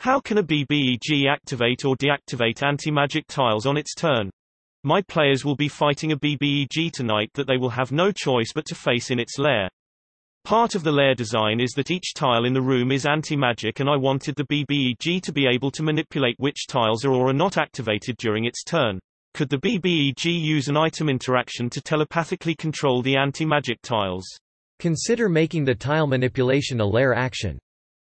How can a BBEG activate or deactivate anti-magic tiles on its turn? My players will be fighting a BBEG tonight that they will have no choice but to face in its lair. Part of the lair design is that each tile in the room is anti-magic and I wanted the BBEG to be able to manipulate which tiles are or are not activated during its turn. Could the BBEG use an item interaction to telepathically control the anti-magic tiles? Consider making the tile manipulation a lair action.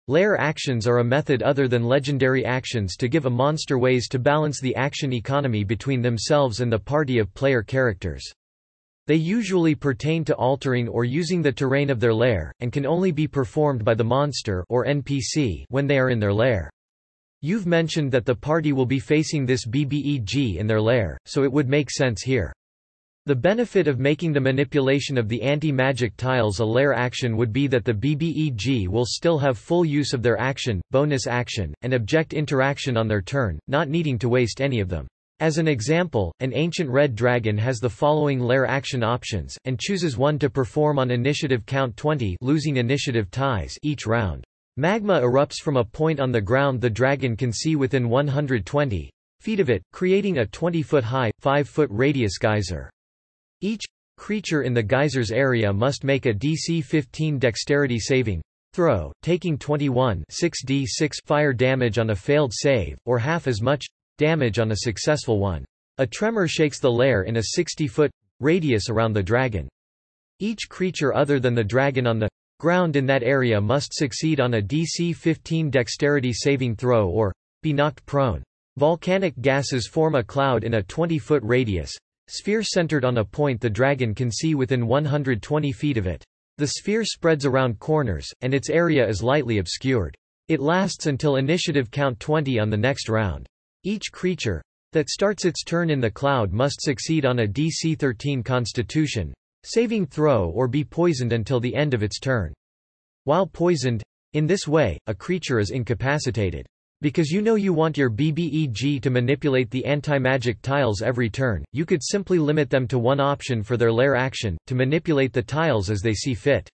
Lair actions are a method other than legendary actions to give a monster ways to balance the action economy between themselves and the party of player characters. They usually pertain to altering or using the terrain of their lair, and can only be performed by the monster or NPC when they are in their lair. You've mentioned that the party will be facing this BBEG in their lair, so it would make sense here. The benefit of making the manipulation of the anti-magic tiles a lair action would be that the BBEG will still have full use of their action, bonus action, and object interaction on their turn, not needing to waste any of them. As an example, an ancient red dragon has the following lair action options, and chooses one to perform on initiative count 20 losing initiative ties each round. Magma erupts from a point on the ground the dragon can see within 120 feet of it, creating a 20-foot high, 5-foot radius geyser. Each creature in the geyser's area must make a DC 15 dexterity saving throw, taking 21 6d6 fire damage on a failed save, or half as much damage on a successful one. A tremor shakes the lair in a 60-foot radius around the dragon. Each creature other than the dragon on the ground in that area must succeed on a DC 15 dexterity saving throw or be knocked prone. Volcanic gases form a cloud in a 20-foot radius, sphere centered on a point the dragon can see within 120 feet of it. The sphere spreads around corners, and its area is lightly obscured. It lasts until initiative count 20 on the next round. Each creature that starts its turn in the cloud must succeed on a DC 13 constitution saving throw or be poisoned until the end of its turn. While poisoned, in this way, a creature is incapacitated. Because you know you want your BBEG to manipulate the anti-magic tiles every turn, you could simply limit them to one option for their lair action, to manipulate the tiles as they see fit.